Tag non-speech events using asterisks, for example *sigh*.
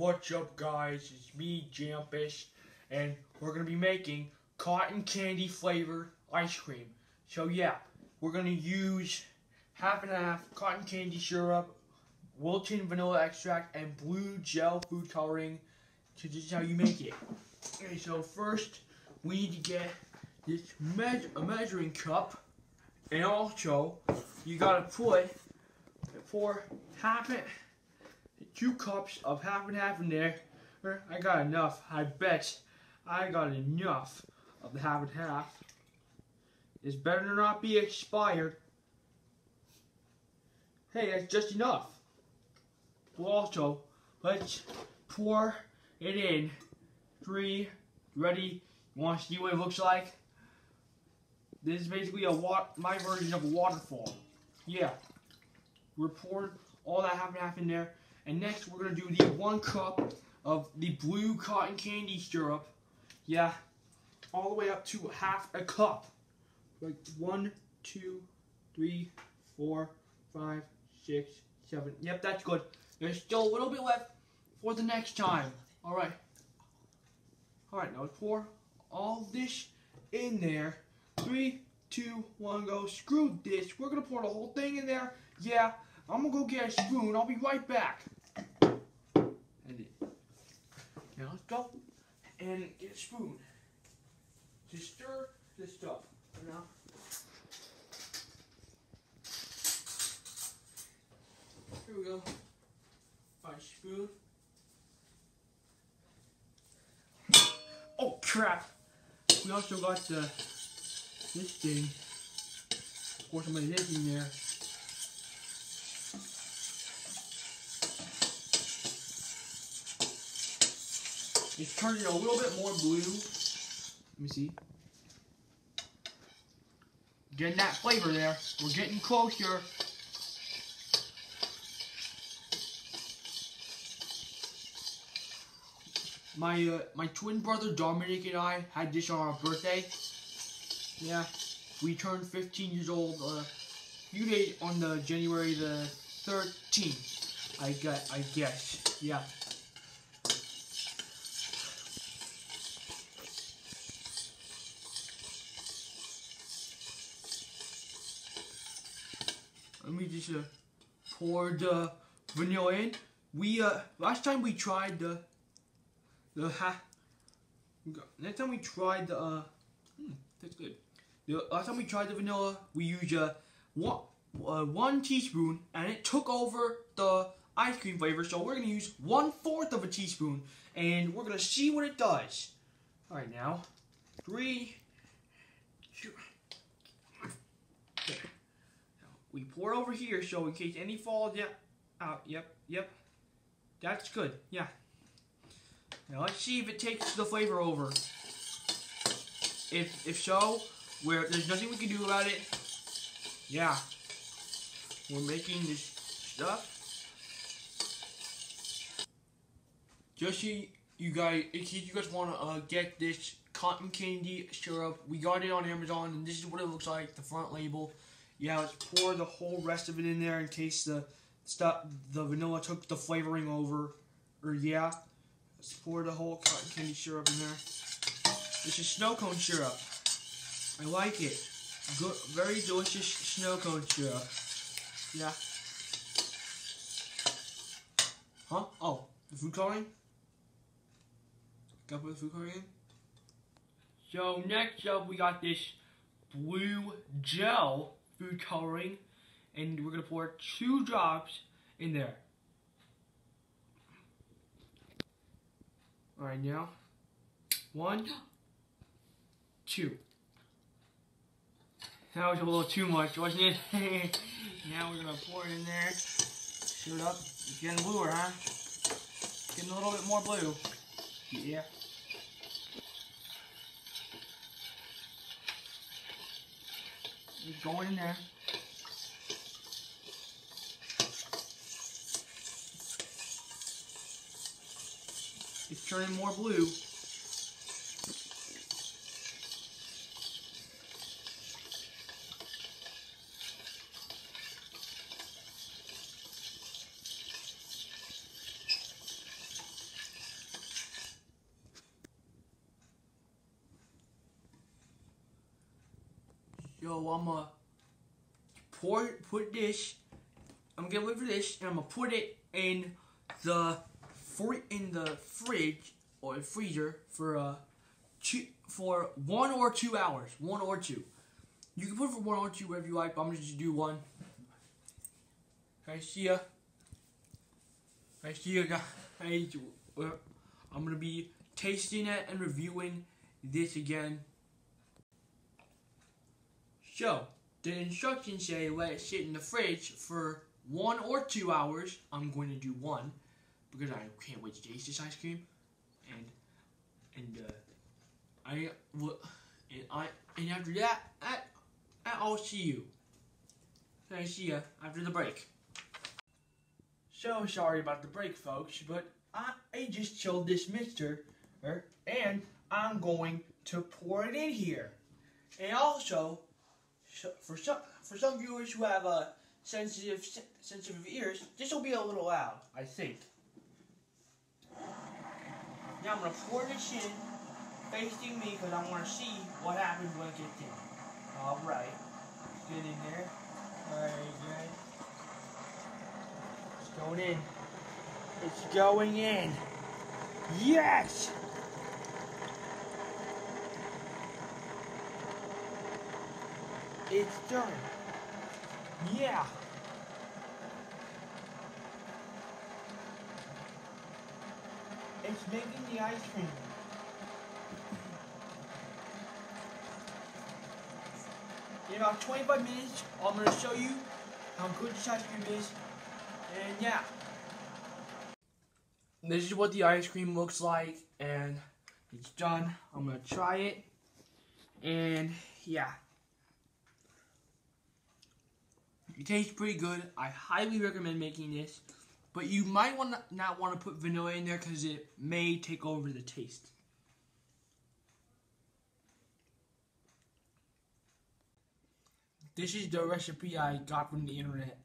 what's up guys? It's me, Jampis, and we're gonna be making cotton candy flavored ice cream. So yeah, we're gonna use half and half cotton candy syrup, Wilton vanilla extract, and blue gel food coloring. So this is how you make it. Okay, so first we need to get this me a measuring cup, and also you gotta put pour half it two cups of half and half in there. I got enough. I bet I got enough of the half and half. It's better not be expired. Hey, that's just enough. Well, also, let's pour it in. Three, ready? You want to see what it looks like? This is basically a wat my version of a waterfall. Yeah. We're pouring all that half and half in there. And next we're going to do the one cup of the blue cotton candy syrup. Yeah, all the way up to half a cup. Like one, two, three, four, five, six, seven. Yep, that's good. There's still a little bit left for the next time. Alright. Alright, now let's pour all this in there. Three, two, one, go. Screw this. We're going to pour the whole thing in there. Yeah, I'm gonna go get a spoon. I'll be right back. And now let's go and get a spoon. To stir this stuff. Now. Here we go. My spoon. Oh crap! We also got the this thing. Of course, I'm gonna in there. It's turning a little bit more blue. Let me see. Getting that flavor there. We're getting closer. My uh, my twin brother Dominic and I had this on our birthday. Yeah, we turned 15 years old uh, few days on the January the 13th. I got I guess. Yeah. Let me just uh, pour the vanilla in. We uh last time we tried the the ha. Next time we tried the uh, hmm, that's good. The last time we tried the vanilla, we used uh one uh, one teaspoon, and it took over the ice cream flavor. So we're gonna use one fourth of a teaspoon, and we're gonna see what it does. All right, now three, two. We pour over here, so in case any falls yeah, out. Yep, yep. That's good. Yeah. Now let's see if it takes the flavor over. If if so, where there's nothing we can do about it. Yeah. We're making this stuff. Just so you guys, in case you guys want to uh, get this cotton candy syrup, we got it on Amazon, and this is what it looks like, the front label. Yeah, let's pour the whole rest of it in there in case the stuff, the vanilla took the flavoring over. Or yeah, let's pour the whole cotton candy syrup in there. This is snow cone syrup. I like it. Good, very delicious snow cone syrup. Yeah. Huh? Oh, the food coloring? Got the food coloring in? So next up we got this blue gel food coloring and we're going to pour two drops in there. Alright now, one, two. That was a little too much, wasn't it? *laughs* now we're going to pour it in there, shoot up, it's getting bluer, huh? Getting a little bit more blue. Yeah. It's going in there. It's turning more blue. Yo, I'm gonna pour put this. I'm gonna wait for this, and I'm gonna put it in the fr- in the fridge or freezer for uh two for one or two hours. One or two. You can put it for one or two wherever you like. But I'm gonna just do one. I see ya. I see ya, guys. I'm gonna be tasting it and reviewing this again. So, the instructions say let it sit in the fridge for one or two hours. I'm going to do one because I can't wait to taste this ice cream. And and uh, I and I and after that, I, I'll see you. I see ya after the break. So sorry about the break, folks, but I, I just chilled this mixer, er, and I'm going to pour it in here. And also, so- for some for some viewers who have uh, sensitive sensitive ears, this will be a little loud, I think. Now I'm gonna pour this in, facing me, because I want to see what happens when it gets in. All right, get in there. All right, good. It's going in. It's going in. Yes. It's done. Yeah. It's making the ice cream. In about 25 minutes, I'm to show you how good this ice cream is. And yeah. This is what the ice cream looks like. And it's done. I'm to try it. And yeah. It tastes pretty good. I highly recommend making this. But you might want not want to put vanilla in there because it may take over the taste. This is the recipe I got from the internet.